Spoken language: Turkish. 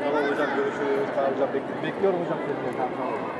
Tamam hocam görüşürüz. Tamam hocam bekliyorum hocam tamam.